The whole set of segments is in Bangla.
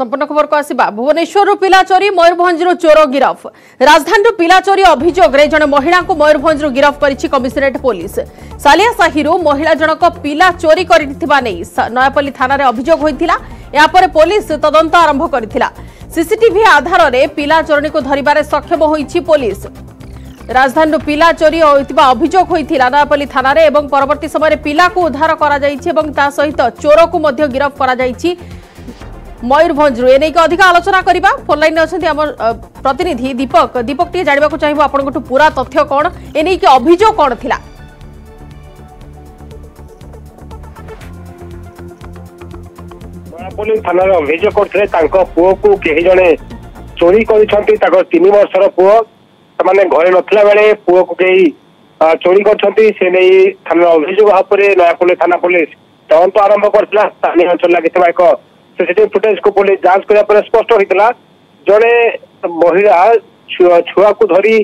সম্পূর্ণ খবরক আসা ভুবনেশ্বর পিলা চোরি ময়ূরভঞ্জর চোর গিরফ রাজধানীর পিলা চোরি অভিযোগে জন মহিলা ময়ূরভঞ্জর গিরফ করেছে কমিশনারেট পুলিশ সালিয়া সাহিরু মহিলা জনক পিলা চোরি করে নয়াপল্লী থানার অভিযোগ হয়েছিল এরপরে পুলিশ তদন্ত আরম্ভ করেছিল সিসিটিভি আধারে পিলা চোরণী ধরবার সক্ষম হয়েছে পুলিশ রাজধানীর পিলা চোরি হয়েছে অভিযোগ হয়েছিল নয়াপল্লী থানার এবং পরবর্তী সময় পিলা উদ্ধার করা এবং তা সহ চোরক গিরফ করা ମୟୂରଭଞ୍ଜରୁ ଏନେଇକି ଅଧିକ ଆଲୋଚନା କରିବା ଫୋନ୍ ଲାଇନ୍ରେ ଅଛନ୍ତି ଆମ ପ୍ରତିନିଧି ଦୀପକ ଦୀପକ ଟିକେ ଜାଣିବାକୁ ଚାହିଁବୁ ଆପଣଙ୍କଠୁ ପୁରା ତଥ୍ୟ କ'ଣ ଏନେଇକି ଅଭିଯୋଗ କ'ଣ ଥିଲା ପୋଲିସ ଥାନାରେ ଅଭିଯୋଗ କରୁଥିଲେ ତାଙ୍କ ପୁଅକୁ କେହି ଜଣେ ଚୋରି କରିଛନ୍ତି ତାଙ୍କ ତିନି ବର୍ଷର ପୁଅ ସେମାନେ ଘରେ ନଥିଲା ବେଳେ ପୁଅକୁ କେହି ଚୋରି କରିଛନ୍ତି ସେ ନେଇ ଥାନାର ଅଭିଯୋଗ ଭାବରେ ନୟାପଲ୍ଲୀ ଥାନା ପୋଲିସ ତଦନ୍ତ ଆରମ୍ଭ କରିଥିଲା ସ୍ଥାନୀୟ ଅଞ୍ଚଳରେ ଲାଗିଥିବା ଏକ ସିସିଟିଭି ଫୁଟେଜକୁ ପୋଲିସ ଯାଞ୍ଚ କରିବା ପରେ ସ୍ପଷ୍ଟ ହୋଇଥିଲା ଜଣେ ମହିଳା ଛୁଆକୁ ଧରି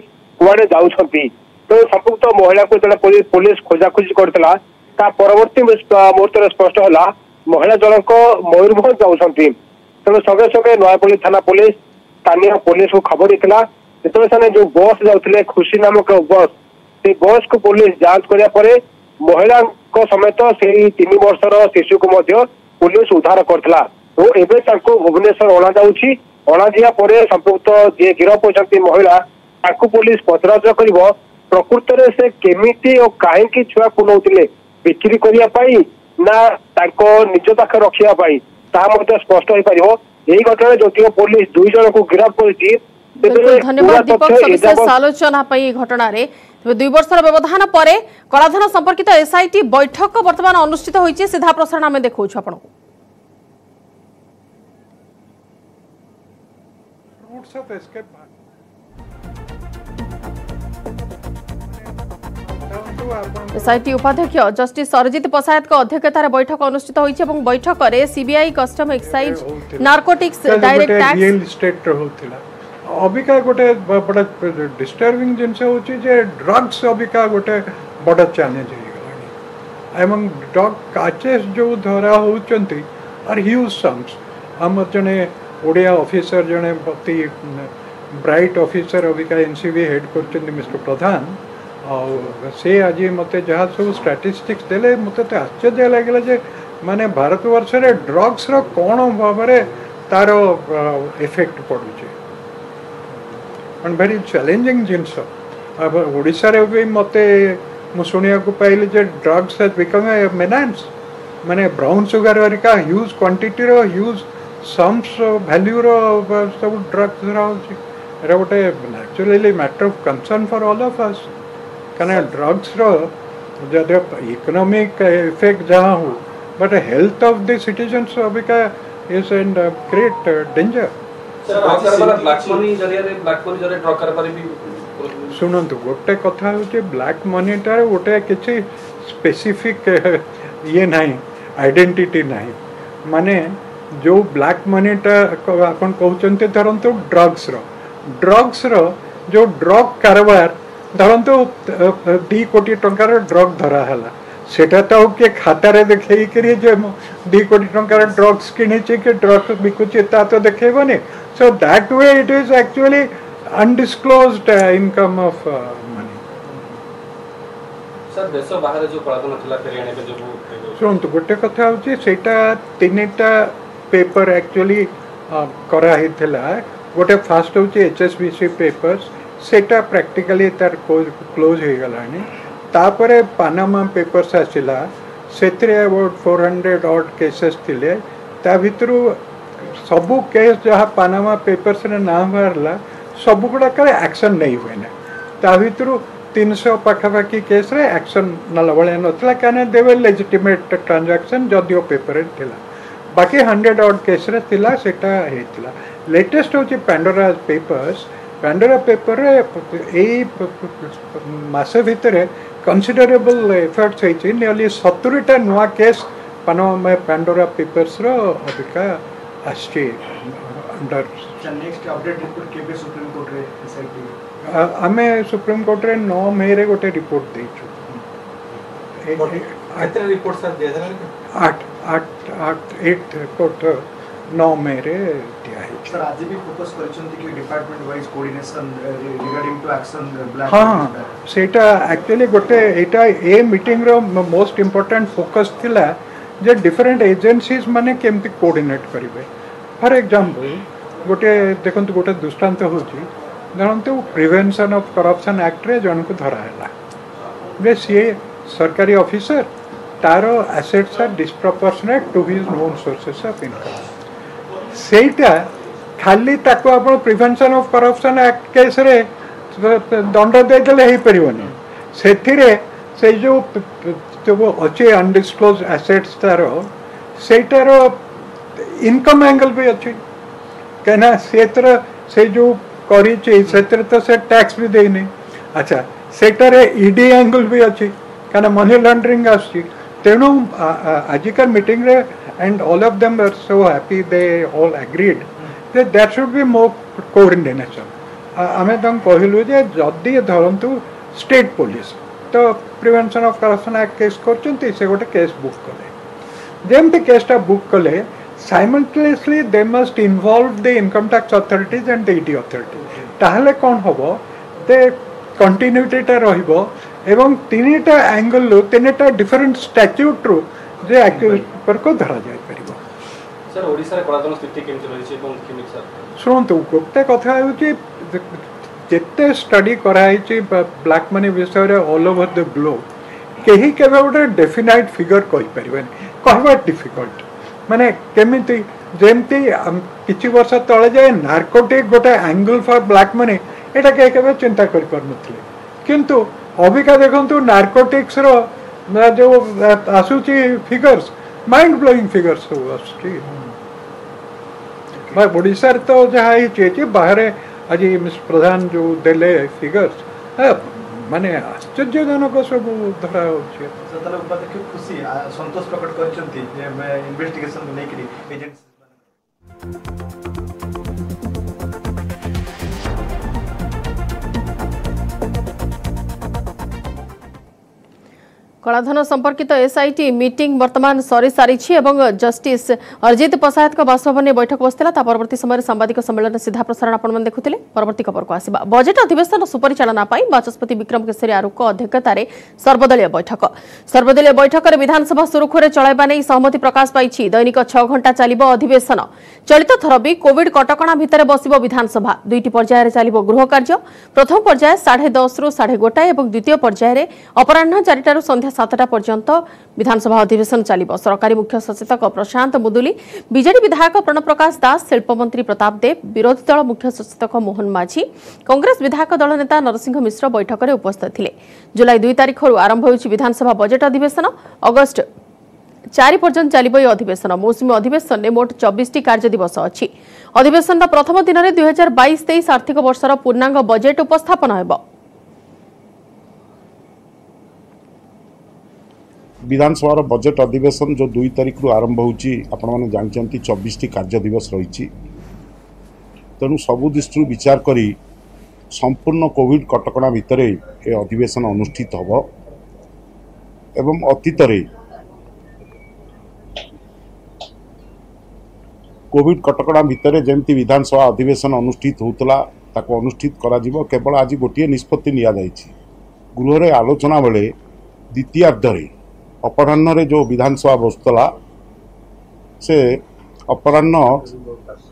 କୁଆଡେ ଯାଉଛନ୍ତି ତେଣୁ ସମ୍ପୃକ୍ତ ମହିଳାକୁ ଯେତେବେଳେ ପୋଲିସ ଖୋଜାଖୋଜି କରିଥିଲା ତା ପରବର୍ତ୍ତୀ ମୁହୂର୍ତ୍ତରେ ସ୍ପଷ୍ଟ ହେଲା ମହିଳା ଜଣକ ମୟୂରଭଞ୍ଜ ଯାଉଛନ୍ତି ତେଣୁ ସଙ୍ଗେ ସଙ୍ଗେ ନୟାପଲ୍ଲୀ ଥାନା ପୋଲିସ ସ୍ଥାନୀୟ ପୋଲିସକୁ ଖବର ଦେଇଥିଲା ଯେତେବେଳେ ସେମାନେ ଯୋଉ ବସ୍ ଯାଉଥିଲେ ଖୁସି ନାମକ ବସ୍ ସେ ବସ୍କୁ ପୋଲିସ ଯାଞ୍ଚ କରିବା ପରେ ମହିଳାଙ୍କ ସମେତ ସେହି ତିନି ବର୍ଷର ଶିଶୁକୁ ମଧ୍ୟ ପୋଲିସ ଉଦ୍ଧାର କରିଥିଲା ଓ ଏବେ ତାଙ୍କୁ ଭୁବନେଶ୍ୱର ଅଣାଯାଉଛି ଅଣାଯିବା ପରେ ସମ୍ପୃକ୍ତ ଯିଏ ଗିରଫ ହୋଇଛନ୍ତି ମହିଳା ତାଙ୍କୁ ପୋଲିସ ପଚରାଉଚରା କରିବ ପ୍ରକୃତରେ ସେ କେମିତି ଓ କାହିଁକି ଛୁଆକୁ ନେଉଥିଲେ ବିକ୍ରି କରିବା ପାଇଁ ନା ତାଙ୍କ ନିଜ ପାଖରେ ରଖିବା ପାଇଁ ତାହା ମଧ୍ୟ ସ୍ପଷ୍ଟ ହୋଇପାରିବ ଏହି ଘଟଣାରେ ଯଦିଓ ପୋଲିସ ଦୁଇ ଜଣଙ୍କୁ ଗିରଫ କରିଛି ধন্যবাদ দীপক সবিশেষ আলোচনা পাই এই ঘটনার দুই বর্ষর ব্যবধান পরে কলাধন সম্পর্কিত এসআইটি বৈঠক বর্তমান অনুষ্ঠিত হয়েছে সিধা প্রসারণ আমি দেখছ আপনার routes of escape are. SIT उपाध्यक्ष जस्टिस सरजित पसायत अध्यक्षतार बैठक अनुषित होई एवं बैठक रे CBI custom excise narcotics direct tax real estate होतिला अबिका गोटे बड़ा डिस्टर्बिंग जिनसे होची जे ड्रग्स अबिका गोटे बड़ा चैलेंज है এবং ডগ কাচেস ଯେଉଁ ଧରା ହେଉଛନ୍ତି ଆର୍ ହ୍ୟୁଜ୍ ସମ୍ସ ଆମର ଜଣେ ಒಡೆಯ ಆಫೀಸರ್ ಜಣೆ ಭಕ್ತಿ ಬ್ರೈಟ್ ಆಫೀಸರ್ ಅವಿಕ ಎನ್ ಸಿ ವಿ ಹೆಡ್ ಕೊಡ್ತೀನಿ ಮಿಸ್ಟರ್ ಪ್ರಧಾನ್ ଆଉ ସେ ଆଜି ମୋତେ ଯାହା ସବୁ ଷ୍ଟାଟିଷ୍ଟିକ୍ସ ଦେଲେ ମୋତେ ତ ଆଶ୍ଚର୍ଯ୍ୟ ଲାଗିଲା ଯେ ମାନେ ଭାରତବର୍ଷରେ ଡ୍ରଗ୍ସର କ'ଣ ଭାବରେ ତାର ଇଫେକ୍ଟ ପଡ଼ୁଛି ଆଣ୍ଡ ଭେରି ଚ୍ୟାଲେଞ୍ଜିଂ ଜିନିଷ ଓଡ଼ିଶାରେ ବି ମୋତେ ମୁଁ ଶୁଣିବାକୁ ପାଇଲି ଯେ drugs has become a menace ମାନେ ବ୍ରାଉନ୍ ସୁଗାର ହେରିକା ହ୍ୟୁଜ୍ କ୍ୱାଣ୍ଟିଟିର ହ୍ୟୁଜ୍ सम्स भैल्यूर सब ड्रग्स गोटे naturally matter of concern for all of us कहीं ड्रग्स इकोनोमिक इफेक्ट जहाँ हो but health of the citizen Abika is in great danger शुणु गोटे कथा हूँ ब्लाक मनीटार गोटे किसी स्पेसीफिक ये ना आईडेटिटी ना मानने जो ब्लाक मनीटा आपण କହୁଛନ୍ତି ଧରନ୍ତୁ ଡ୍ରଗ୍ସର ଡ୍ରଗ୍ସର जो ଡ୍ରଗ୍ କାରବାର ଧରନ୍ତୁ ଦୁଇ କୋଟି ଟଙ୍କାର ଡ୍ରଗ୍ ଧରାହେଲା ସେଟା ତ ଆଉ କିଏ ଖାତାରେ ଦେଖେଇକରି ଯେ ଦୁଇ କୋଟି ଟଙ୍କାର ଡ୍ରଗ୍ସ କିଣିଛି କି ଡ୍ରଗ୍ସ ବିକୁଛି ତା ତ ଦେଖେଇବନି so that way it is actually undisclosed uh, income of uh, money. ଶୁଣନ୍ତୁ ଗୋଟେ କଥା ହେଉଛି ସେଇଟା ତିନିଟା পেপর ଆକ୍ଚୁଆଲି କରାହେଇଥିଲା ଗୋଟେ ଫାଷ୍ଟ ହେଉଛି H S B C papers ସେଇଟା ପ୍ରାକ୍ଟିକାଲି ତାର କ୍ଲୋଜ୍ ହୋଇଗଲାଣି ତାପରେ ପାନାମା ପେପର୍ସ ଆସିଲା ସେଥିରେ about four hundred odd cases ଥିଲେ ତା ଭିତରୁ ସବୁ କେସ୍ ଯାହା ପାନାମା ପେପର୍ସରେ ନାଁ ବାହାରିଲା ସବୁଗୁଡ଼ାକରେ ଆକ୍ସନ୍ ନେଇ ହୁଏନା ତା ଭିତରୁ ତିନିଶହ ପାଖାପାଖି କେସ୍ରେ ଆକ୍ସନ୍ ନେଲା ଭଳିଆ ନଥିଲା କାହିଁକିନା ଦେବେ ଲେଜିଟିମେଟ୍ ଟ୍ରାଞ୍ଜାକ୍ସନ୍ ଯଦିଓ ପେପର୍ରେ ଥିଲା बाकी हंड्रेड ऑड केसरे थिला सेटा ହେଇଥିଲା ଲେଟେଷ୍ଟ ହେଉଛି ପ୍ୟାଣ୍ଡୋରା ପେପର୍ସ ପ୍ୟାଣ୍ଡୋରା ପେପରରେ ଏଇ ମାସ ଭିତରେ କନସିଡରେବଲ୍ ଏଫର୍ଟସ୍ ହେଇଛି ନିୟରଲି ସତୁରିଟା ନୂଆ କେସ୍ ପାନମୟ ପ୍ୟାଣ୍ଡୋରା ପେପର୍ସର ଅବିକା ଆସିଛି ଅଣ୍ଡର ଆମେ ସୁପ୍ରିମକୋର୍ଟରେ ନଅ ମେରେ ଗୋଟେ ରିପୋର୍ଟ ଦେଇଛୁ रिपोर्ट नौ मेरे एक्चुअली uh, uh, हाँ, गोटे मीटिंग रो मोस्ट इंपोर्टेंट फोकस जे डिफरेंट एजेंसीज माने केमती कोऑर्डिनेट करिवे फॉर एग्जांपल गोटे देखंतु गोटे दृष्टांत होची ଧରନ୍ତୁ ପ୍ରିଭେନ୍ସନ୍ ଅଫ୍ କରପ୍ସନ୍ ଆକ୍ଟରେ ଜଣକୁ ଧରାହେଲା ଯେ ସିଏ सरकारी officer taro assets are disproportionate to his known sources of income सेटा खाली ताको आप prevention of corruption act case दंड देदेपर से से जो जो अच्छे अनडिस्क्लोज एसेट्स तार सेटार इनकम एंगल भी अच्छे कहीं से, से जो कर टैक्स भी देनी अच्छा सेटर इडी एंगल भी अच्छी कहीं मनी लंड्रिंग आस ତେଣୁ ଆଜିକା ମିଟିଂରେ and all of them were so happy they all agreed that there should be more coordination ଆମେ ତାଙ୍କୁ କହିଲୁ ଯେ ଯଦି ଧରନ୍ତୁ ଷ୍ଟେଟ୍ ପୋଲିସ ତ prevention of corruption act case କରୁଛନ୍ତି ସେ ଗୋଟେ କେସ୍ ବୁକ୍ କଲେ ଯେମିତି କେସ୍ଟା ବୁକ୍ କଲେ simultaneously they must involve the income tax authorities and the ED authority ତାହେଲେ କ'ଣ ହେବ ଯେ କଣ୍ଟିନ୍ୟୁଟିଟା ରହିବ এবং তিনিটা ଆଙ୍ଗଲରୁ ତିନିଟା ଡିଫରେଣ୍ଟ ଷ୍ଟାଚ୍ୟୁଟ୍ରୁ ଯେ ଆକ୍ୟୁରେଟର୍କୁ ଧରାଯାଇପାରିବ ଶୁଣନ୍ତୁ ଗୋଟେ କଥା ହେଉଛି ଯେତେ ଷ୍ଟଡି କରାହେଇଛି ବ୍ଲାକ୍ ମନି ବିଷୟରେ ଅଲ୍ ଓଭର୍ ଦ ଗ୍ଲୋବ୍ କେହି କେବେ ଗୋଟେ ଡେଫିନାଇଟ୍ ଫିଗର କହିପାରିବେନି କହିବା ଡିଫିକଲ୍ଟ ମାନେ କେମିତି ଯେମିତି କିଛି ବର୍ଷ ତଳେ ଯାଏ ନାର୍କୋଟିକ୍ ଗୋଟେ ଆଙ୍ଗଲ ଫର୍ ବ୍ଲାକ୍ ମନି ଏଇଟା କେହି କେବେ ଚିନ୍ତା କରିପାରୁନଥିଲେ କିନ୍ତୁ अबिका देखु नार्कोटिक्स जो आसूस फिगर्स माइंड ब्लोइंग फिगर्स सब आसार तो जहाँ हिची बाहर आज प्रधान जो दे फिगर्स मानने आश्चर्यजनक सब धरा हो खुशी सतोष प्रकट कर କଳାଧନ ସମ୍ପର୍କିତ ଏସ୍ଆଇଟି ମିଟିଂ ବର୍ତ୍ତମାନ ସରିସାରିଛି ଏବଂ ଜଷ୍ଟିସ୍ ଅରିଜିତ ପଶାୟତଙ୍କ ବାସଭବନରେ ବୈଠକ ବସିଥିଲା ତା ପରବର୍ତ୍ତୀ ସମୟରେ ସାମ୍ବାଦିକ ସମ୍ମିଳନୀର ସିଧା ପ୍ରସାରଣ ଆପଣମାନେ ଦେଖୁଥିଲେ ପରବର୍ତ୍ତୀ ଖବରକୁ ଆସିବା ବଜେଟ୍ ଅଧିବେଶନ ସୁପରିଚାଳନା ପାଇଁ ବାଚସ୍ପତି ବିକ୍ରମ କେଶରୀ ଆରୁଙ୍କ ଅଧ୍ୟକ୍ଷତାରେ ସର୍ବଦଳୀୟ ବୈଠକ ସର୍ବଦଳୀୟ ବୈଠକରେ ବିଧାନସଭା ସୁରୁଖୁରୁରେ ଚଳାଇବା ନେଇ ସହମତି ପ୍ରକାଶ ପାଇଛି ଦୈନିକ ଛଅ ଘଣ୍ଟା ଚାଲିବ ଅଧିବେଶନ ଚଳିତ ଥର ବି କୋଭିଡ୍ କଟକଣା ଭିତରେ ବସିବ ବିଧାନସଭା ଦୁଇଟି ପର୍ଯ୍ୟାୟରେ ଚାଲିବ ଗୃହ କାର୍ଯ୍ୟ ପ୍ରଥମ ପର୍ଯ୍ୟାୟ ସାଢ଼େ ଦଶରୁ ସାଢ଼େ ଗୋଟାଏ ଏବଂ ଦ୍ୱିତୀୟ ପର୍ଯ୍ୟାୟରେ ଅପରାହ୍ନ ଚାରିଟାରୁ ସନ୍ଧ୍ୟା সাতটা পর্যন্ত বিধানসভা অধিবেশন চালিব সরকারী মুখ্য সচেতক প্রশান্ত মুদুলি বিজেডি বিধায়ক প্রণপ্রকাশ দাস শিল্পমন্ত্রী প্রতাপ দেব বিরোধী দল মুখ্য সচেতক মোহন মাঝি কংগ্রেস বিধায়ক দল নেতা নরসিংহ মিশ্র বৈঠকরে উপস্থিত লে জুলাই দুই তারিখর আরম্ভ হয়েছে বিধানসভা বজেট অধিবেশন অগস্ট চারি পর্যন্ত চালিব এই অধিবেশন মৌসুমী অধিবেশনে মোট চব্বিশটি কার্য দিবস অধিবেশনর প্রথম দিনের দুই হাজার বাইশ তেইশ আর্থিক বর্ষর পূর্ণাঙ্গ বজেট উপস্থাপন হবে ବିଧାନସଭାର ବଜେଟ୍ ଅଧିବେଶନ ଯେଉଁ ଦୁଇ ତାରିଖରୁ ଆରମ୍ଭ ହେଉଛି ଆପଣମାନେ ଜାଣିଛନ୍ତି ଚବିଶଟି କାର୍ଯ୍ୟ ଦିବସ ରହିଛି ତେଣୁ ସବୁ ଦୃଷ୍ଟିରୁ ବିଚାର କରି ସମ୍ପୂର୍ଣ୍ଣ କୋଭିଡ଼ କଟକଣା ଭିତରେ ଏ ଅଧିବେଶନ ଅନୁଷ୍ଠିତ ହେବ ଏବଂ ଅତୀତରେ କୋଭିଡ଼ କଟକଣା ଭିତରେ ଯେମିତି ବିଧାନସଭା ଅଧିବେଶନ ଅନୁଷ୍ଠିତ ହେଉଥିଲା ତାକୁ ଅନୁଷ୍ଠିତ କରାଯିବ କେବଳ ଆଜି ଗୋଟିଏ ନିଷ୍ପତ୍ତି ନିଆଯାଇଛି ଗୃହରେ ଆଲୋଚନା ବେଳେ ଦ୍ୱିତୀୟାର୍ଦ୍ଧରେ ଅପରାହ୍ନରେ ଯେଉଁ ବିଧାନସଭା ବସୁଥିଲା ସେ ଅପରାହ୍ନ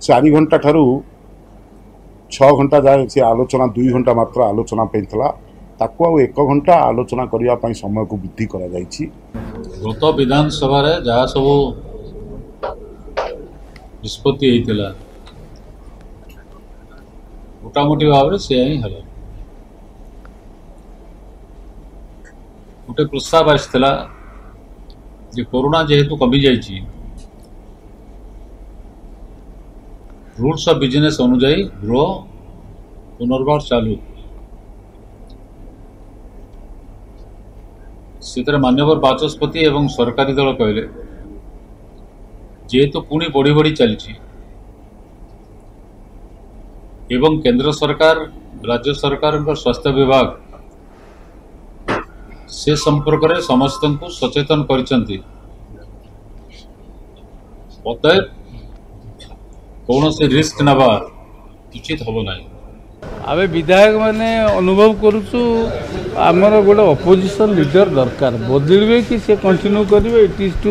ଚାରି ଘଣ୍ଟା ଠାରୁ ଛଅ ଘଣ୍ଟା ଯାଏ ସେ ଆଲୋଚନା ଦୁଇ ଘଣ୍ଟା ମାତ୍ର ଆଲୋଚନା ପାଇଁ ଥିଲା ତାକୁ ଆଉ ଏକ ଘଣ୍ଟା ଆଲୋଚନା କରିବା ପାଇଁ ସମୟକୁ ବୃଦ୍ଧି କରାଯାଇଛି ଗତ ବିଧାନସଭାରେ ଯାହା ସବୁ ନିଷ୍ପତ୍ତି ହେଇଥିଲା ମୋଟାମୋଟି ଭାବରେ ସେ ହିଁ ହେଲା ଗୋଟେ ପ୍ରସ୍ତାବ ଆସିଥିଲା जे कोरोना जेहेतु कमी जा रूल्स ऑफ बिजनेस अनुजाई ग्रो पुनर्व चालू से मान्यवर बाचस्पति एवं सरकारी दल कह जेहेतु पुणी बढ़ी बढ़ी चलती एवं केंद्र सरकार राज्य सरकार स्वास्थ्य विभाग সে সম্পর্কে সমস্ত সচেতন করছেন অতএব কৌশি রিস্ক নেওয়া উচিত হব না আমি বিধায়ক মানে অনুভব করুছু আমার গোটে অপোজিশন লিডর দরকার বদলবে কি সে কন্টিনিউ করবে it is to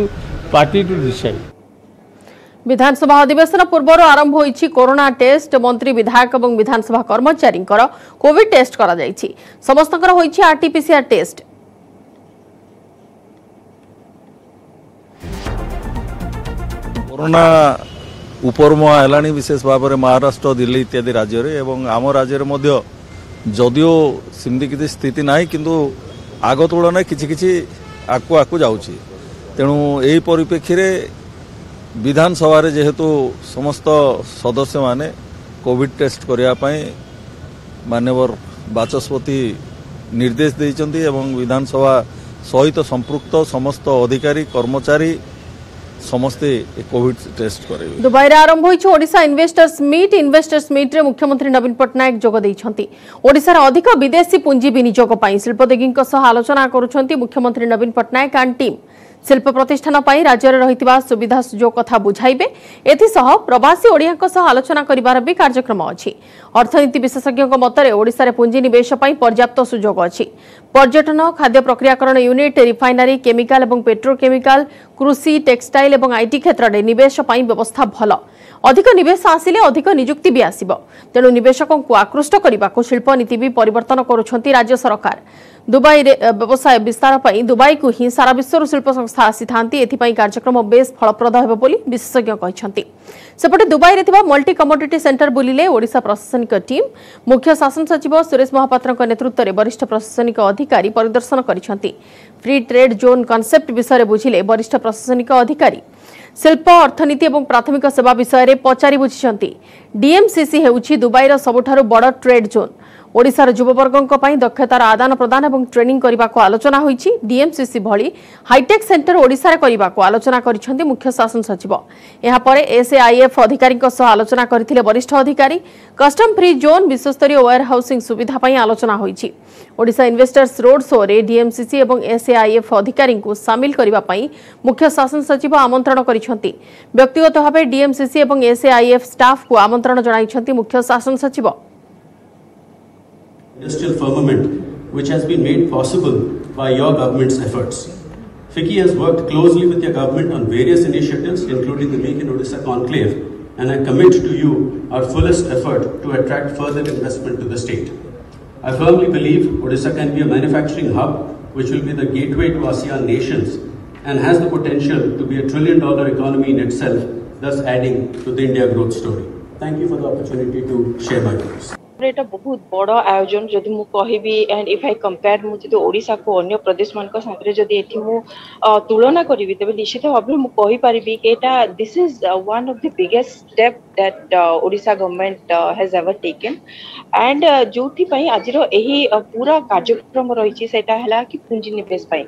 party to decide বিধানসভা অধিবেশন পূর্বর আরম্ভ হয়েছে করোনা টেস্ট মন্ত্রী বিধায়ক এবং বিধানসভা কর্মচারী কোভিড টেস্ট করা যাই সমস্ত হয়েছে আরটিপিসিআর টেস্ট କରୋନା ଉପରମୁହାଁ ହେଲାଣି ବିଶେଷ ଭାବରେ ମହାରାଷ୍ଟ୍ର ଦିଲ୍ଲୀ ଇତ୍ୟାଦି ରାଜ୍ୟରେ ଏବଂ ଆମ ରାଜ୍ୟରେ ମଧ୍ୟ ଯଦିଓ ସେମିତି କିଛି ସ୍ଥିତି ନାହିଁ କିନ୍ତୁ ଆଗ ତୁଳନାରେ କିଛି କିଛି ଆଗକୁ ଆଗକୁ ଯାଉଛି ତେଣୁ ଏହି ପରିପ୍ରେକ୍ଷୀରେ ବିଧାନସଭାରେ ଯେହେତୁ ସମସ୍ତ ସଦସ୍ୟମାନେ କୋଭିଡ଼ ଟେଷ୍ଟ କରିବା ପାଇଁ ମାନ୍ୟବର ବାଚସ୍ପତି ନିର୍ଦ୍ଦେଶ ଦେଇଛନ୍ତି ଏବଂ ବିଧାନସଭା ସହିତ ସମ୍ପୃକ୍ତ ସମସ୍ତ ଅଧିକାରୀ କର୍ମଚାରୀ ସମସ୍ତେ କୋଭିଡ ଟେଷ୍ଟ କରାଇବେ ଦୁବାଇରେ ଆରମ୍ଭ ହୋଇଛି ଓଡ଼ିଶା ଇନଭେଷ୍ଟର୍ସ ମିଟ୍ ଇନଭେଷ୍ଟର୍ସ ମିଟ୍ରେ ମୁଖ୍ୟମନ୍ତ୍ରୀ ନବୀନ ପଟ୍ଟନାୟକ ଯୋଗ ଦେଇଛନ୍ତି ଓଡ଼ିଶାର ଅଧିକ ବିଦେଶୀ ପୁଞ୍ଜି ବିନିଯୋଗ ପାଇଁ ଶିଳ୍ପୋଦ୍ୟୋଗୀଙ୍କ ସହ ଆଲୋଚନା କରୁଛନ୍ତି ମୁଖ୍ୟମନ୍ତ୍ରୀ ନବୀନ ପଟ୍ଟନାୟକ ଆଣ୍ଡ ଟିମ୍ ଶିଳ୍ପ ପ୍ରତିଷ୍ଠାନ ପାଇଁ ରାଜ୍ୟରେ ରହିଥିବା ସୁବିଧା ସୁଯୋଗ କଥା ବୁଝାଇବେ ଏଥିସହ ପ୍ରବାସୀ ଓଡ଼ିଆଙ୍କ ସହ ଆଲୋଚନା କରିବାର ବି କାର୍ଯ୍ୟକ୍ରମ ଅଛି ଅର୍ଥନୀତି ବିଶେଷଜ୍ଞଙ୍କ ମତରେ ଓଡ଼ିଶାରେ ପୁଞ୍ଜିନିବେଶ ପାଇଁ ପର୍ଯ୍ୟାପ୍ତ ସୁଯୋଗ ଅଛି ପର୍ଯ୍ୟଟନ ଖାଦ୍ୟ ପ୍ରକ୍ରିୟାକରଣ ୟୁନିଟ୍ ରିଫାଇନାରୀ କେମିକାଲ ଏବଂ ପେଟ୍ରୋକେମିକାଲ କୃଷି ଟେକ୍ସଟାଇଲ ଏବଂ ଆଇଟି କ୍ଷେତ୍ରରେ ନିବେଶ ପାଇଁ ବ୍ୟବସ୍ଥା ଭଲ অধিক নিবেশ আসলে অধিক নিযুক্তি বি আসব তেণু নিবেশক আকৃষ্ট করা শিল্প নীতি বি পরিবর্তন করছেন রাজ্য সরকার দুবাই ব্যবসায় বিস্তার পাই কু হি সারা বিশ্ব শিল্প সংস্থা আসি থাকে এথিপাই কার্যক্রম বেশ ফলপ্রদ হব বলে বিশেষজ্ঞ কিন্তু সেপটে দুবাই দুবাইরে মল্টি কমোডিটি সেন্টর বুলিলে ওড়শা প্রশাসনিক টিম মুখ্য শাসন সচিব সুরেশ মহাপাত্র নেতৃত্বের বরিষ্ঠ প্রশাসনিক অধিকারী পরিদর্শন করেছেন ফ্রি ট্রেড জোন কনসেপ্ট বিষয়ে বুঝলে বরিষ্ঠ প্রশাসনিক অধিকারী ଶିଳ୍ପ ଅର୍ଥନୀତି ଏବଂ ପ୍ରାଥମିକ ସେବା ବିଷୟରେ ପଚାରି ବୁଝିଛନ୍ତି ଡିଏମ୍ସିସି ହେଉଛି ଦୁବାଇର ସବୁଠାରୁ ବଡ଼ ଟ୍ରେଡ୍ ଜୋନ୍ ওড়িশার যুববর্গঙ্ক পাই দক্ষতার আদান প্রদান এবং ট্রেনিং করা আলোচনা হয়েছে ডিএমসিসি ভি হাইটেক সেন্টর ওড়িশার করা আলোচনা করেছেন মুখ্য শাসন সচিব এরপরে এসএআইএফ অধিকারী আলোচনা করে বরিষ্ঠ অধিকারী কষ্টম ফ্রি জোন বিশ্বস্তরীয় ওয়ার হাউসিং সুবিধা পাই আলোচনা হয়েছে ওড়িশা ইনভেস্টর্স রোড শোরে ডিএমসিসি এবং এসএআইএফ অধিকারী সামিল করা মুখ্য শাসন সচিব আমন্ত্রণ করেছেন ব্যক্তিগত ভাবে ডিএমসিসি এবং এসএআইএফ স্টাফ আমন্ত্রণ জনাইছেন মুখ্য শাসন সচিব industrial firmament which has been made possible by your government's efforts. FICCI has worked closely with your government on various initiatives including the Make in Odisha conclave and I commit to you our fullest effort to attract further investment to the state. I firmly believe Odisha can be a manufacturing hub which will be the gateway to ASEAN nations and has the potential to be a trillion dollar economy in itself, thus adding to the India growth story. Thank you for the opportunity to share my views. এটা বহুত বড় আয়োজন যদি মু কইবি এন্ড ইফ আই কম্পেয়ার মু যদি ওড়িশা কো অন্য প্রদেশ মানক সাথে যদি এতি মু তুলনা করিবি তেব নিশ্চিতভাবে মু কই পারিবি কেটা this is one of the biggest step that Odisha government has ever taken. And जोथि ପାଇଁ ଆଜିର ଏହି ପୁରା କାର୍ଯ୍ୟକ୍ରମ ରହିଛି ସେଇଟା ହେଲା କି ପୁଞ୍ଜି ନିବେଶ ପାଇଁ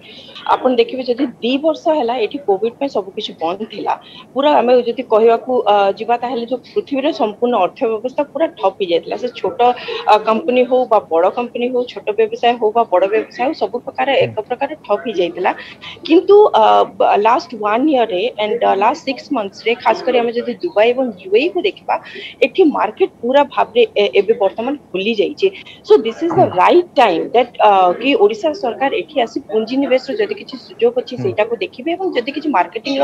ଆପଣ ଦେଖିବେ ଯଦି ଦି ବର୍ଷ ହେଲା ଏଠି କୋଭିଡ ପାଇଁ ସବୁକିଛି ବନ୍ଦ ଥିଲା ପୁରା ଆମେ ଯଦି କହିବାକୁ ଯିବା ତାହେଲେ ଯୋଉ ପୃଥିବୀର ସମ୍ପୂର୍ଣ୍ଣ ଅର୍ଥବ୍ୟବସ୍ଥା ପୁରା ଠପ୍ ହେଇଯାଇଥିଲା ସେ ଛୋଟ କମ୍ପାନୀ ହଉ ବା ବଡ଼ କମ୍ପାନୀ ହଉ ଛୋଟ ବ୍ୟବସାୟ ହଉ ବା ବଡ଼ ବ୍ୟବସାୟ ହଉ ସବୁ ପ୍ରକାର ଏକ ପ୍ରକାର ଠପ୍ ହେଇଯାଇଥିଲା କିନ୍ତୁ ଲାଷ୍ଟ ୱାନ୍ ଇୟରରେ ଆଣ୍ଡ ଲାଷ୍ଟ ସିକ୍ସ ମନ୍ଥସରେ ଖାସ କରି ଆମେ ଯଦି ଦୁବାଇ ଏବଂ ୟୁଏ को देखा एठी मार्केट पूरा भाव बर्तमान खोली जाइए so this is the right time that कि ओडा सरकार एटी आसी पुंजी निवेश किसी सुजोग अच्छी सेटा देखिए जदि किसी मार्केटिंग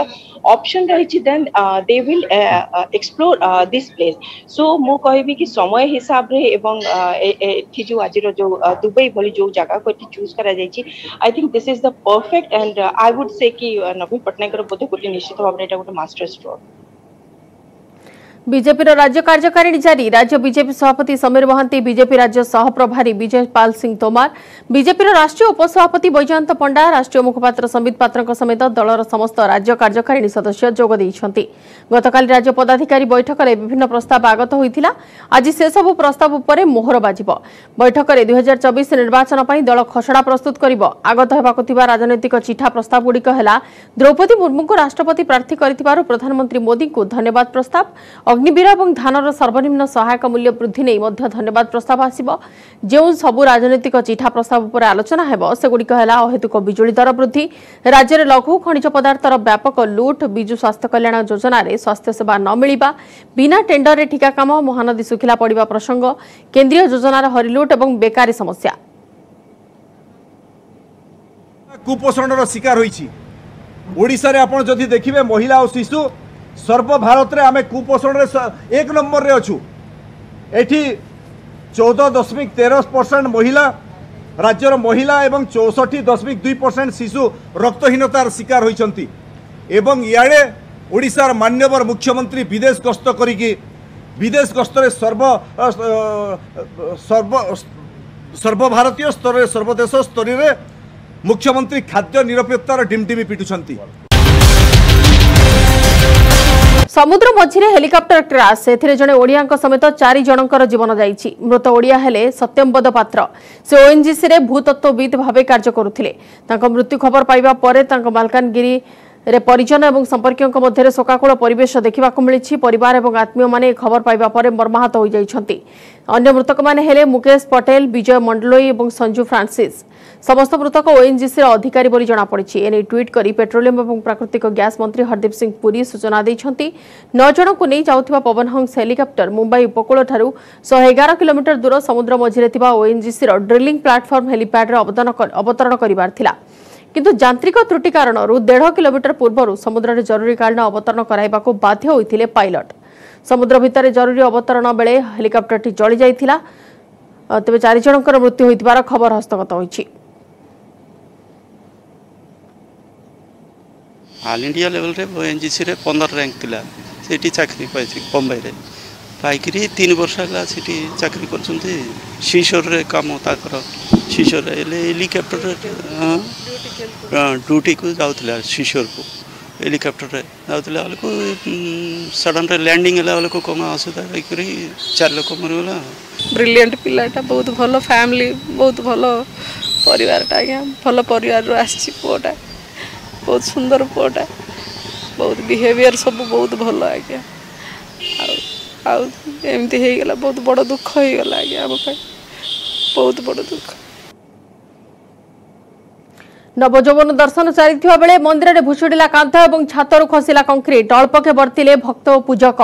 ऑप्शन रही they will explore this place so मु कहबी समय हिसाब रे जो आज जो दुबई भली जो जगह को चूज करा जाइए I think this is the perfect and I would say कि नवीन पटनायक बोधे गोटे निश्चित भाव गोटे मास्टर स्ट्रोक বিজেপির রাজ্য কার্যকারিণী জারি রাজ্য বিজেপি সভাপতি সমীর মহান্তি বিজেপি রাজ্য সহপ্রভারী বিজয় পাল সিং তোমার বিজেপির রাষ্ট্রীয় উপসভাপতি বৈজয়ন্ত পণ্ডা রাষ্ট্রীয় মুখপাত্র সম্বিত পাত্রক সমেত দলর সমস্ত রাজ্য কার্যকারিণী সদস্য যোগ দিয়েছেন গতকাল রাজ্য পদাধিকারী বৈঠকরে বিভিন্ন প্রস্তাব আগত হয়েছিল আজ সেসব প্রস্তাব উপরে মোহর বাজিব বৈঠকরে দুই হাজার চবিশ নির্বাচন দল খসড়া প্রস্তুত করব আগত হওয়া রাজনৈতিক চিঠা প্রস্তাবগুড়ি হল দ্রৌপদী মুর্মুঙ্কু রাষ্ট্রপতি প্রার্থী করে প্রধানমন্ত্রী মোদীঙ্কু ধন্যবাদ প্রস্তাব ଅଗ୍ନିବୀର ଏବଂ ଧାନର ସର୍ବନିମ୍ନ ସହାୟକ ମୂଲ୍ୟ ବୃଦ୍ଧି ନେଇ ମଧ୍ୟ ଧନ୍ୟବାଦ ପ୍ରସ୍ତାବ ଆସିବ ଯେଉଁ ସବୁ ରାଜନୈତିକ ଚିଠା ପ୍ରସ୍ତାବ ଉପରେ ଆଲୋଚନା ହେବ ସେଗୁଡ଼ିକ ହେଲା ଅହେତୁକ ବିଜୁଳି ଦର ବୃଦ୍ଧି ରାଜ୍ୟରେ ଲଘୁ ଖଣିଜ ପଦାର୍ଥର ବ୍ୟାପକ ଲୁଟ୍ ବିଜୁ ସ୍ୱାସ୍ଥ୍ୟ କଲ୍ୟାଣ ଯୋଜନାରେ ସ୍ୱାସ୍ଥ୍ୟସେବା ନ ମିଳିବା ବିନା ଟେଣ୍ଡରରେ ଠିକା କାମ ମହାନଦୀ ଶୁଖିଲା ପଡ଼ିବା ପ୍ରସଙ୍ଗ କେନ୍ଦ୍ରୀୟ ଯୋଜନାର ହରିଲୁଟ୍ ଏବଂ ବେକାରୀ ସମସ୍ୟା କୁପୋଷଣର ଶିକାର ହୋଇଛି ଓଡ଼ିଶାରେ ଆପଣ ଯଦି ଦେଖିବେ ମହିଳା ଆଉ ଶିଶୁ সর্বভারতরে আমি কুপোষণের এক নম্বরের অছু এটি চৌদ দশমিক তের পরসেন্ট মহিলা রাজ্যর মহিলা এবং চৌষঠি দশমিক দুই পরসেন্ট শিশু রক্তহীনতার শিকার হয়েছেন এবং ইয়াড়ে ওড়িশার মান্যবর মুখ্যমন্ত্রী বিদেশ গস্ত করিকি বিদেশ গস্তরে সর্ব সর্ব সর্বভারতীয় স্তরের সর্বদেশ স্তরের মুখ্যমন্ত্রী খাদ্য নিরপেক্ষতার ডিমডিমি পিটুছেন সমুদ্র মঝিরে হেলিকপ্টর ক্রাশ সেথিরে জনে ওড়িয়াঙ্ক সমেত চারি জনঙ্কর জীবন যাইছি মৃত ওড়িয়া হেলে সত্যম্বদ পাত্র সে ওএনজিসিরে ভূতত্ত্ববিদ ভাবে কার্য করুলে তাঁর মৃত্যু খবর পাইবা পরে তাঁর মালকানগিরি ରେ ପରିଜନ ଏବଂ ସମ୍ପର୍କୀୟଙ୍କ ମଧ୍ୟରେ ଶୋକାକୁଳ ପରିବେଶ ଦେଖିବାକୁ ମିଳିଛି ପରିବାର ଏବଂ ଆତ୍ମୀୟମାନେ ଖବର ପାଇବା ପରେ ମର୍ମାହତ ହୋଇଯାଇଛନ୍ତି ଅନ୍ୟ ମୃତକମାନେ ହେଲେ ମୁକେଶ ପଟେଲ ବିଜୟ ମଣ୍ଡଲୋଇ ଏବଂ ସଞ୍ଜୁ ଫ୍ରାନ୍ସିସ୍ ସମସ୍ତ ମୃତକ ଓଏନ୍ଜିସିର ଅଧିକାରୀ ବୋଲି ଜଣାପଡ଼ିଛି ଏନେଇ ଟ୍ୱିଟ୍ କରି ପେଟ୍ରୋଲିୟମ ଏବଂ ପ୍ରାକୃତିକ ଗ୍ୟାସ୍ ମନ୍ତ୍ରୀ ହରଦୀପ ସିଂ ପୁରୀ ସୂଚନା ଦେଇଛନ୍ତି ନଅ ଜଣଙ୍କୁ ନେଇ ଯାଉଥିବା ପବନହଂସ ହେଲିକପ୍ଟର ମୁମ୍ବାଇ ଉପକୂଳଠାରୁ ଶହେ ଏଗାର କିଲୋମିଟର ଦୂର ସମୁଦ୍ର ମଝିରେ ଥିବା ଓଏନ୍ଜିସିର ଡ୍ରିଲିଂ ପ୍ଲାଟଫର୍ମ ହେଲିପ୍ୟାଡ୍ରେ ଅବତରଣ କରିବାର ଥିଲା କିନ୍ତୁ ଯାନ୍ତ୍ରିକ ତ୍ରୁଟି କାରଣରୁ ଦେଢ଼ କିଲୋମିଟର ପୂର୍ବରୁ ସମୁଦ୍ରରେ ଜରୁରୀକାଳୀନ ଅବତରଣ କରାଇବାକୁ ବାଧ୍ୟ ହୋଇଥିଲେ ପାଇଲଟ ସମୁଦ୍ର ଭିତରେ ଜରୁରୀ ଅବତରଣ ବେଳେ ହେଲିକପ୍ଟରଟି ଜଳିଯାଇଥିଲା ତେବେ ଚାରି ଜଣଙ୍କର ମୃତ୍ୟୁ ହୋଇଥିବାର ଖବର ହସ୍ତଗତ ହୋଇଛି ଅଲ୍ ଇଣ୍ଡିଆ ଲେଭେଲ୍ରେ ଏନ୍ଜିସିରେ ପନ୍ଦର ର୍ୟାଙ୍କ ଥିଲା ସେଠି ଚାକିରି ପାଇଛି ବମ୍ବାଇରେ ପାଇକିରି ତିନି ବର୍ଷ ହେଲା ସେଠି ଚାକିରି କରୁଛନ୍ତି ସିସୋରରେ କାମ ତାଙ୍କର ସିସୋରରେ ହେଲେ ହେଲିକପ୍ଟରରେ ଡ୍ୟୁଟିକୁ ଯାଉଥିଲା ସିସୋରକୁ ହେଲିକପ୍ଟରରେ ଯାଉଥିଲା ବେଳକୁ ସଡ଼ନ୍ରେ ଲ୍ୟାଣ୍ଡିଂ ହେଲା ବେଳକୁ କ'ଣ ଅସୁବିଧା ହେଇକରି ଚାରି ଲୋକ ମରିଗଲା ବ୍ରିଲିଆଣ୍ଟ ପିଲାଟା ବହୁତ ଭଲ ଫ୍ୟାମିଲି ବହୁତ ଭଲ ପରିବାରଟା ଆଜ୍ଞା ଭଲ ପରିବାରରୁ ଆସିଛି ପୁଅଟା ବହୁତ ସୁନ୍ଦର ପୁଅଟା ବହୁତ ବିହେଭିଅର୍ ସବୁ ବହୁତ ଭଲ ଆଜ୍ଞା ଆଉ ଆଉ ଏମିତି ହେଇଗଲା ବହୁତ ବଡ଼ ଦୁଃଖ ହେଇଗଲା ଆଜ୍ଞା ଆମ ପାଇଁ ବହୁତ ବଡ଼ ଦୁଃଖ ନବଯୌବନ ଦର୍ଶନ ଚାଲିଥିବା ବେଳେ ମନ୍ଦିରରେ ଭୁଷୁଡ଼ିଲା କାନ୍ଥ ଏବଂ ଛାତରୁ ଖସିଲା କଂକ୍ରିଟ୍ ଅଳ୍ପକେ ବର୍ତ୍ତିଲେ ଭକ୍ତ ଓ ପୂଜକ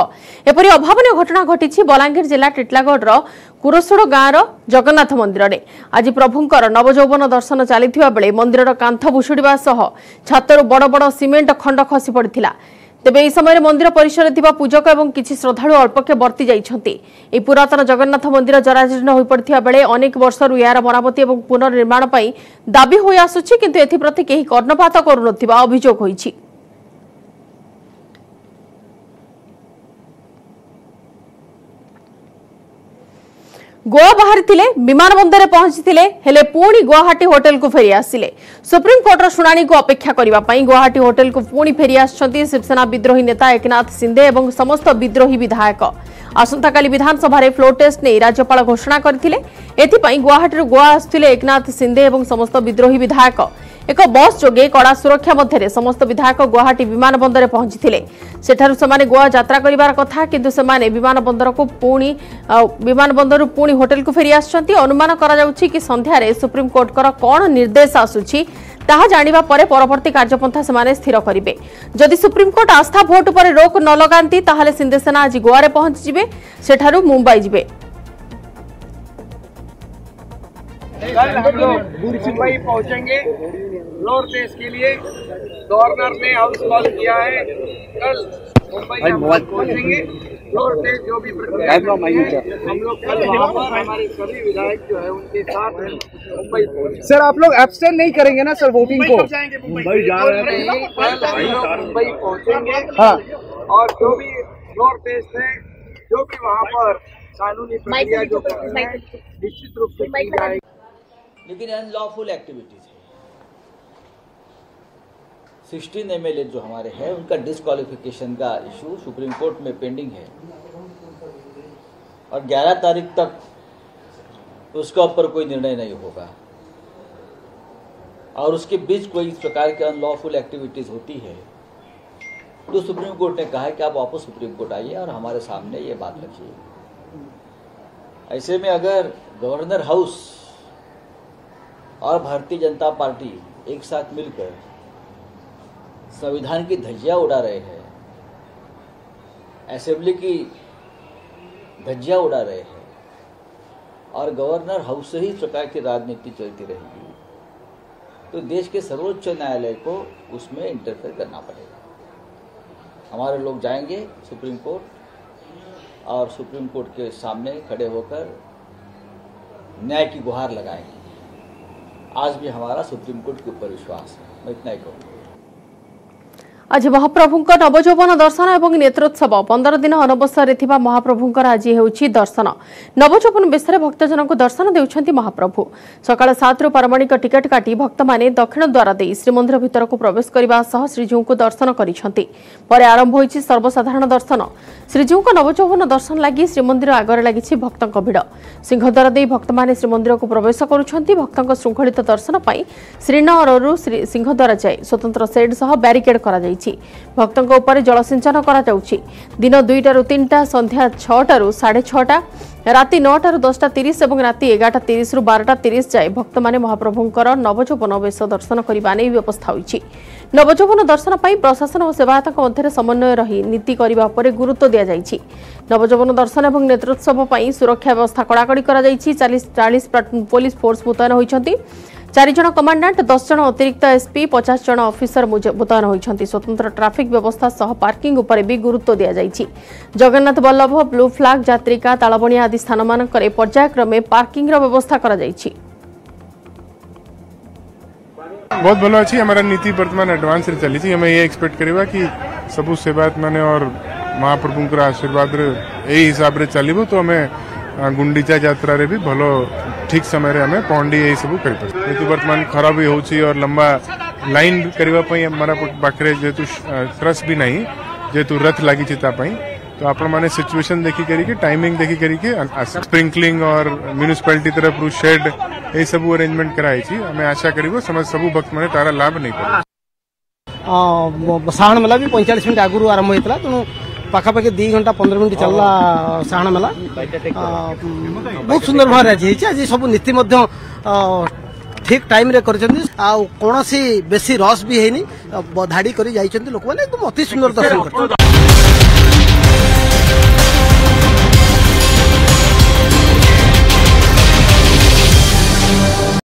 ଏପରି ଅଭାବନୀୟ ଘଟଣା ଘଟିଛି ବଲାଙ୍ଗୀର ଜିଲ୍ଲା ଟିଟିଲାଗଡ଼ର କୁରସୁଡ଼ ଗାଁର ଜଗନ୍ନାଥ ମନ୍ଦିରରେ ଆଜି ପ୍ରଭୁଙ୍କର ନବଯୌବନ ଦର୍ଶନ ଚାଲିଥିବା ବେଳେ ମନ୍ଦିରର କାନ୍ଥ ଭୁଷୁଡ଼ିବା ସହ ଛାତରୁ ବଡ଼ ବଡ଼ ସିମେଣ୍ଟ ଖଣ୍ଡ ଖସି ପଡ଼ିଥିଲା ତେବେ ଏହି ସମୟରେ ମନ୍ଦିର ପରିସରରେ ଥିବା ପୂଜକ ଏବଂ କିଛି ଶ୍ରଦ୍ଧାଳୁ ଅଳ୍ପକେ ବର୍ତ୍ତି ଯାଇଛନ୍ତି ଏହି ପୁରାତନ ଜଗନ୍ନାଥ ମନ୍ଦିର ଜରାଜୀର୍ଣ୍ଣ ହୋଇପଡ଼ିଥିବା ବେଳେ ଅନେକ ବର୍ଷରୁ ଏହାର ମରାମତି ଏବଂ ପୁନର୍ନିର୍ମାଣ ପାଇଁ ଦାବି ହୋଇଆସୁଛି କିନ୍ତୁ ଏଥିପ୍ରତି କେହି କର୍ଣ୍ଣପାତ କରୁନଥିବା ଅଭିଯୋଗ ହୋଇଛି ଗୋଆ ବାହାରିଥିଲେ ବିମାନ ବନ୍ଦରରେ ପହଞ୍ଚିଥିଲେ ହେଲେ ପୁଣି ଗୁଆହାଟୀ ହୋଟେଲକୁ ଫେରି ଆସିଲେ ସୁପ୍ରିମକୋର୍ଟର ଶୁଣାଣିକୁ ଅପେକ୍ଷା କରିବା ପାଇଁ ଗୁଆହାଟୀ ହୋଟେଲକୁ ପୁଣି ଫେରି ଆସିଛନ୍ତି ଶିବସେନା ବିଦ୍ରୋହୀ ନେତା ଏକନାଥ ସିନ୍ଦେ ଏବଂ ସମସ୍ତ ବିଦ୍ରୋହୀ ବିଧାୟକ ଆସନ୍ତାକାଲି ବିଧାନସଭାରେ ଫ୍ଲୋ ଟେଷ୍ଟ ନେଇ ରାଜ୍ୟପାଳ ଘୋଷଣା କରିଥିଲେ ଏଥିପାଇଁ ଗୁଆହାଟୀରୁ ଗୋଆ ଆସୁଥିଲେ ଏକନାଥ ସିନ୍ଦେ ଏବଂ ସମସ୍ତ ବିଦ୍ରୋହୀ ବିଧାୟକ ଏକ ବସ୍ ଯୋଗେ କଡ଼ା ସୁରକ୍ଷା ମଧ୍ୟରେ ସମସ୍ତ ବିଧାୟକ ଗୁଆହାଟି ବିମାନ ବନ୍ଦରରେ ପହଞ୍ଚିଥିଲେ ସେଠାରୁ ସେମାନେ ଗୋଆ ଯାତ୍ରା କରିବାର କଥା କିନ୍ତୁ ସେମାନେ ବିମାନ ବନ୍ଦରକୁ ପୁଣି ବିମାନ ବନ୍ଦରରୁ ପୁଣି ହୋଟେଲକୁ ଫେରି ଆସିଛନ୍ତି ଅନୁମାନ କରାଯାଉଛି କି ସନ୍ଧ୍ୟାରେ ସୁପ୍ରିମକୋର୍ଟଙ୍କର କ'ଣ ନିର୍ଦ୍ଦେଶ ଆସୁଛି ତାହା ଜାଣିବା ପରେ ପରବର୍ତ୍ତୀ କାର୍ଯ୍ୟପନ୍ଥା ସେମାନେ ସ୍ଥିର କରିବେ ଯଦି ସୁପ୍ରିମକୋର୍ଟ ଆସ୍ଥା ଭୋଟ୍ ଉପରେ ରୋକ ନ ଲଗାନ୍ତି ତାହେଲେ ସିନ୍ଦେସେନା ଆଜି ଗୋଆରେ ପହଞ୍ଚିଯିବେ ସେଠାରୁ ମୁମ୍ବାଇ ଯିବେ कल हम लोग मुंबई पहुंचेंगे फ्लोर टेस्ट के लिए गवर्नर ने हाउस कॉल किया है कल मुंबई हम पहुंचेंगे फ्लोर टेस्ट जो भी प्रक्रिया हम लोग कल वहाँ पर हमारे सभी विधायक जो है उनके साथ मुंबई पहुंचे सर आप लोग एबसेंट नहीं करेंगे ना सर वोटिंग को मुंबई जा रहे हैं कल मुंबई पहुंचेंगे हाँ। और जो भी फ्लोर टेस्ट है जो भी वहाँ पर कानूनी प्रक्रिया जो निश्चित रूप से लेकिन अनलॉफुल एक्टिविटीज है सिक्सटीन एम जो हमारे हैं उनका डिस्कालिफिकेशन का इशू सुप्रीम कोर्ट में पेंडिंग है और 11 तारीख तक उसके ऊपर कोई निर्णय नहीं होगा और उसके बीच कोई इस प्रकार की अनलॉफुल एक्टिविटीज होती है तो सुप्रीम कोर्ट ने कहा है कि आप वापस सुप्रीम कोर्ट आइए और हमारे सामने ये बात रखिए ऐसे में अगर गवर्नर हाउस और भारतीय जनता पार्टी एक साथ मिलकर संविधान की धज्जिया उड़ा रहे हैं असेंबली की धज्जिया उड़ा रहे हैं और गवर्नर हाउस से ही प्रकार की राजनीति चलती रहेगी तो देश के सर्वोच्च न्यायालय को उसमें इंटरफेयर करना पड़ेगा हमारे लोग जाएंगे सुप्रीम कोर्ट और सुप्रीम कोर्ट के सामने खड़े होकर न्याय की गुहार लगाएंगे आज भी हमारा सुप्रीम कोर्ट के ऊपर विश्वास है मैं इतना ही कहूँगा আজ মহাপ্রভুঙ্ক নবযৌবন দর্শন এবং নেত্রোৎসব পনের দিন অনবসরে থাকা মহাপ্রভুঙ্কর আজ হচ্ছে দর্শন নবযৌবন বেশে ভক্তজনক দর্শন দেউছেন মহাপ্রভু সকাল সাতরু পারমাণিক টিকেট কাটি ভক্ত মানে দক্ষিণ দ্বার দিয়ে শ্রীমন্দির ভিতরক প্রবেশ করা সহ শ্রীজীউঙ্ দর্শন করেছেন পরে আরম্ভ হয়েছে সর্বসাধারণ দর্শন শ্রীজীউঙ্ নবযৌবন দর্শন লাগি শ্রীমন্দির আগরে লাগিছে ভক্ত ভিড় সিংহদ্বার দিয়ে ভক্ত মানে শ্রীমন্দিরক প্রবেশ করছেন ভক্ত শৃঙ্খলিত দর্শন পাই শ্রীনগরু সিংহদ্বার যায় স্বতন্ত্র সেড সহ ব্যারিকেড করা ହୋଇଛି ଭକ୍ତଙ୍କ ଉପରେ ଜଳସିଞ୍ଚନ କରାଯାଉଛି ଦିନ ଦୁଇଟାରୁ ତିନିଟା ସନ୍ଧ୍ୟା ଛଅଟାରୁ ସାଢ଼େ ଛଅଟା ରାତି ନଅଟାରୁ ଦଶଟା ତିରିଶ ଏବଂ ରାତି ଏଗାରଟା ତିରିଶରୁ ବାରଟା ତିରିଶ ଯାଏ ଭକ୍ତମାନେ ମହାପ୍ରଭୁଙ୍କର ନବଯୌବନ ବେଶ ଦର୍ଶନ କରିବା ନେଇ ବ୍ୟବସ୍ଥା ହୋଇଛି ନବଯୌବନ ଦର୍ଶନ ପାଇଁ ପ୍ରଶାସନ ଓ ସେବାୟତଙ୍କ ମଧ୍ୟରେ ସମନ୍ୱୟ ରହି ନୀତି କରିବା ଉପରେ ଗୁରୁତ୍ୱ ଦିଆଯାଇଛି ନବଯୌବନ ଦର୍ଶନ ଏବଂ ନେତ୍ରୋତ୍ସବ ପାଇଁ ସୁରକ୍ଷା ବ୍ୟବସ୍ଥା କଡ଼ାକଡ଼ି କରାଯାଇଛି ଚାଳିଶ ଚାଳିଶ ପୋଲିସ ଫୋର୍ସ ମୁତୟନ ହୋଇଛନ୍ତି चारिज कमाडांट दस जन अतिरिक्त एसपी पचास जन अफिसर मुतयन होती स्वतंत्र ट्राफिक व्यवस्था सह पार्किंग उपरे भी गुरुत्व दिखाई जगन्नाथ बल्लभ ब्लू फ्लाग जात्रिका तालबणिया आदि स्थान मानक पर्यायक्रमे पार्किंग व्यवस्था कर बहुत भल अच्छी हमारा नीति वर्तमान एडवांस चली हमें ये एक्सपेक्ट करबा कि सबु सेवायत और महाप्रभु आशीर्वाद रे हिसाब रे चलिबो तो हमें गुंडीचा जात्रा भी भलो ठीक समय रे हमें पौंडी ये सब तो कर पर खराब ही होची और लंबा लाइन करबा पई हमरा बाकरे क्रस भी नहीं जेतु रथ लगी तो आपण माने सिचुएशन देखी करी टाइमिंग देखी करी स्प्रिंकलिंग और म्युनिसिपैलिटी तरफ रु शेड ए सब अरेंजमेंट कराई छी आशा करबो सब भक्त मैंने तार लाभ नहीं पड़े श्रावण मेला भी पैंतालीस मिनट आगु आरंभ होता तेणु পাখাপাখি দুই ঘন্টা পনেরো মিনিট চালা শাহাণ মেলা ବହୁତ ସୁନ୍ଦର ଭାବରେ ଆଜି ହେଇଛି ଆଜି ସବୁ ନୀତି ମଧ୍ୟ ଠିକ୍ ଟାଇମ୍ରେ କରିଛନ୍ତି ଆଉ କୌଣସି ବେଶୀ ରସ୍ ବି ହେଇନି ଧାଡ଼ି କରି ଯାଇଛନ୍ତି ଲୋକମାନେ ଅତି ସୁନ୍ଦର ଦର୍ଶନ କରିଛନ୍ତି